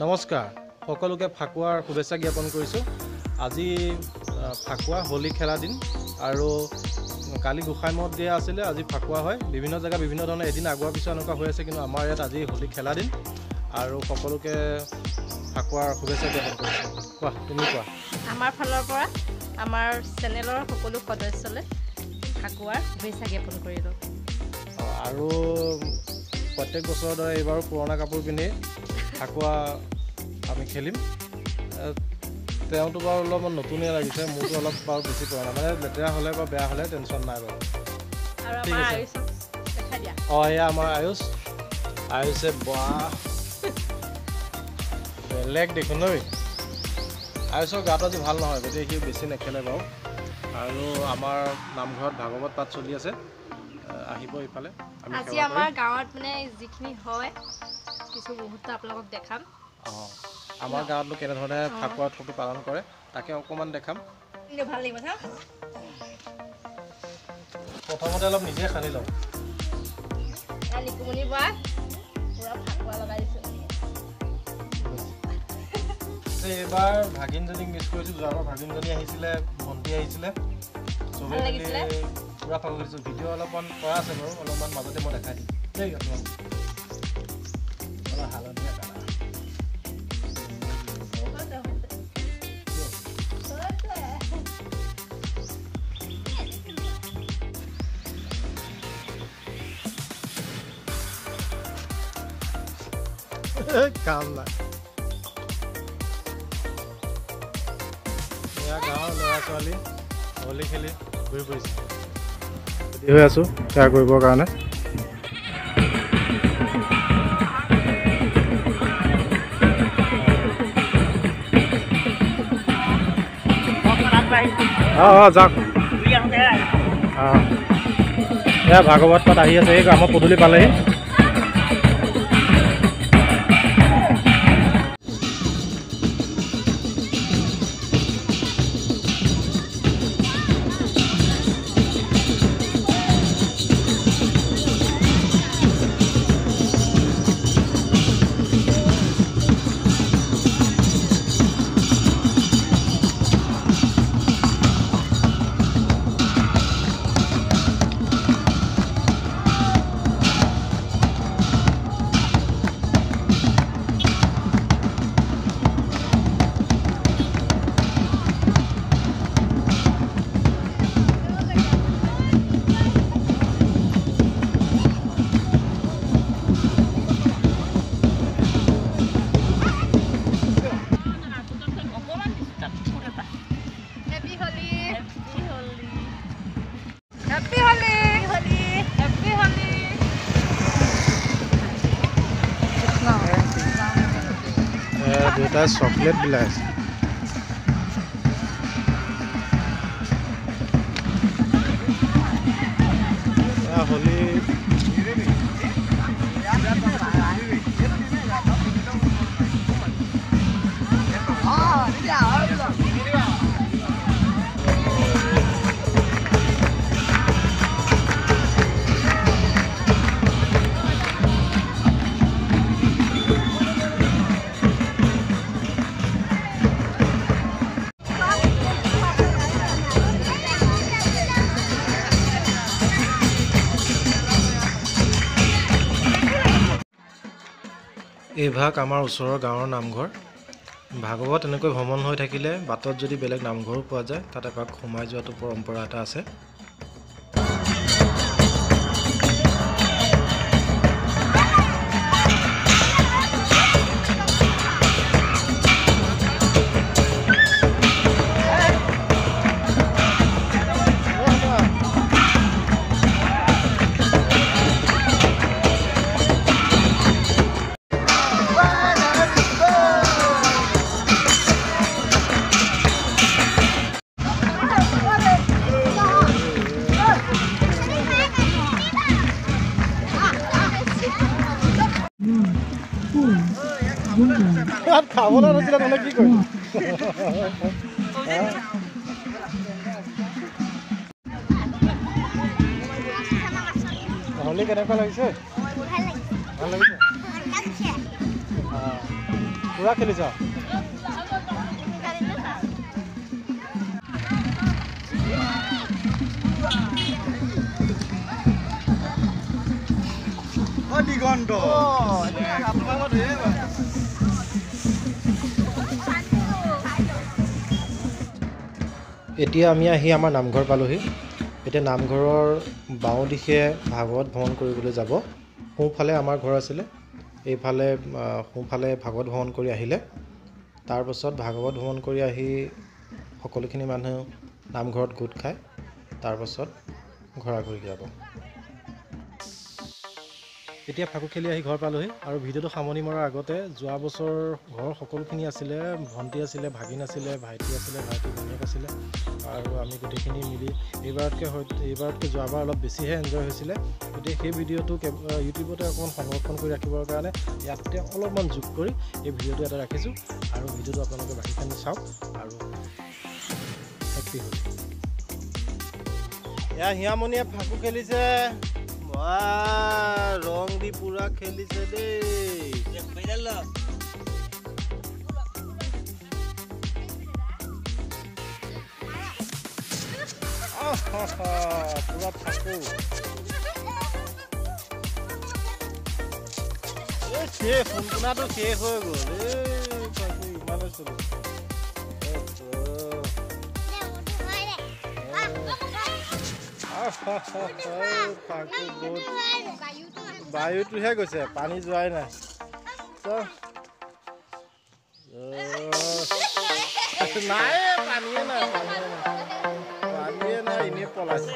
নমস্কাৰ। সকলোকে ফাকুৱাৰ শুভেচ্ছা জ্ঞাপন কৰিছোঁ। আজি ফাকুৱা হোলী খেলা দিন আৰু কালি গোঁসাইমত দিয়া আছিলে আজি ফাকুৱা হয়। বিভিন্ন জেগা বিভিন্ন ধৰণে এদিন আগুৱাৰ পিছত এনেকুৱা হৈ আছে কিন্তু আমাৰ ইয়াত আজি হোলী খেলা দিন আৰু সকলোকে ফাকুৱাৰ শুভেচ্ছা জ্ঞাপন কৰিছোঁ। কোৱা তুমি কোৱা? আমাৰ ফালৰ পৰা আমাৰ চেনেলৰ সকলো সদস্যলৈ ফাকুৱাৰ শুভেচ্ছা জ্ঞাপন কৰিলোঁ। আৰু প্ৰত্যেক বছৰৰ দৰে এইবাৰো পুৰণা কাপোৰ পিন্ধি ফাকুৱা আমি খেলিম। তেওঁতো বাৰু অলপমান নতুনেই লাগিছে মোৰতো অলপ বাৰু বেছি পুৰণা। মানে লেতেৰা হ'লে বা বেয়া হ'লে টেনশ্যন নাই বাৰু। ঠিক আছে। অঁ এয়া আমাৰ আয়ুষ। আয়ুষে বাহ বেলেগ দেখোন ঐ। আয়ুষৰ গাটো আজি ভাল নহয় গতিকে সি বেছি নেখেলে বাৰু। আৰু আমাৰ নামঘৰত ভাগৱত পাঠ চলি আছে। আহিব ইফালে। আজি আমাৰ। গাঁৱত মানে যিখিনি হয় কিছু মুহূৰ্ত আপোনালোকক দেখাম। অঁ আমাৰ গাঁৱতনো কেনেধৰণে ফাকুৱা উৎসৱটো পালন কৰে তাকে অকণমান দেখাম। ভাল লাগিব প্ৰথমতে অলপ নিজে সানি লওঁ। নিকুমণি বৰা পূৰা ফাকুৱা লগাই দিছোঁ। যে এইবাৰ ভাগিনজনীক মিছ কৰিছোঁ যোৱাবাৰ ভাগিনজনী আহিছিলে ভণ্টি আহিছিলে। চবেই মিলি? পূৰা ফাকুৱা কৰিছোঁ ভিডিঅ' অলপমান কৰা আছে বাৰু অলপমান মাজতে মই দেখাই দিম। দেই আপোনালোক ৰেডি হৈ আছোঁ সেয়া কৰিবৰ কাৰণে। অঁ অঁ যাওক। অঁ। এয়া ভাগৱত পাঠ আহি আছে এই আমাৰ পদূলি পালেহি। जो होता है चॉकलेट ब्लैस এই ভাগ আমাৰ ওচৰৰ গাঁৱৰ নামঘৰ। ভাগৱত এনেকৈ ভ্ৰমণ হৈ থাকিলে বাটত যদি বেলেগ নামঘৰো পোৱা যায় তাত এপাক সোমাই যোৱাটো পৰম্পৰা এটা আছে। খাবলৈ নাছিলে নহ'লে কি কৰিম? হোলী কেনেকুৱা লাগিছে? ভাল লাগিছে। পূৰা খেলিছ? দিগন্ত। এতিয়া আমি আহি আমাৰ নামঘৰ পালোহি। এতিয়া নামঘৰৰ বাওঁ দিশে ভাগৱত ভ্ৰমণ কৰিবলৈ যাব। সোঁফালে আমাৰ ঘৰ আছিলে। এইফালে সোঁফালে ভাগৱত ভ্ৰমণ কৰি আহিলে। তাৰপাছত ভাগৱত ভ্ৰমণ কৰি আহি সকলোখিনি মানুহ নামঘৰত গোট খায়। তাৰপাছত ঘৰা ঘৰি যাব। এতিয়া ফাকু খেলি আহি ঘৰ পালোহি আৰু ভিডিঅ'টো সামৰণি মৰাৰ আগতে যোৱা বছৰ ঘৰৰ সকলোখিনি আছিলে ভণ্টি আছিলে ভাগিন আছিলে ভাইটি আছিলে ভাইটি ভনীয়েক আছিলে আৰু আমি গোটেইখিনি মিলি এইবাৰতকৈ হয়তো এইবাৰতকৈ যোৱাবাৰ অলপ বেছিহে এনজয় হৈছিলে। গতিকে সেই ভিডিঅ'টো ইউটিউবতে অকণমান সংৰক্ষণ কৰি ৰাখিবৰ কাৰণে ইয়াতে অলপমান যোগ কৰি এই ভিডিঅ'টো এটা ৰাখিছোঁ আৰু ভিডিঅ'টো আপোনালোকে বাকীখিনি চাওক আৰু হেপ্পী হ'ল এয়া হিয়ামণিয়ে ফাকু খেলিছে। ৰং দি পুৰা খেলিছে দেই পুৰা ফাকু এই শেষ সম্পূৰ্ণটো শেষ হৈ গ'ল। এই ফাকু ইমানে বায়ুটোহে গৈছে পানী যোৱাই নাই। নাই পানীয়ে নাই পানীয়ে নাই। পানীয়ে নাই এনেই পলাইছে।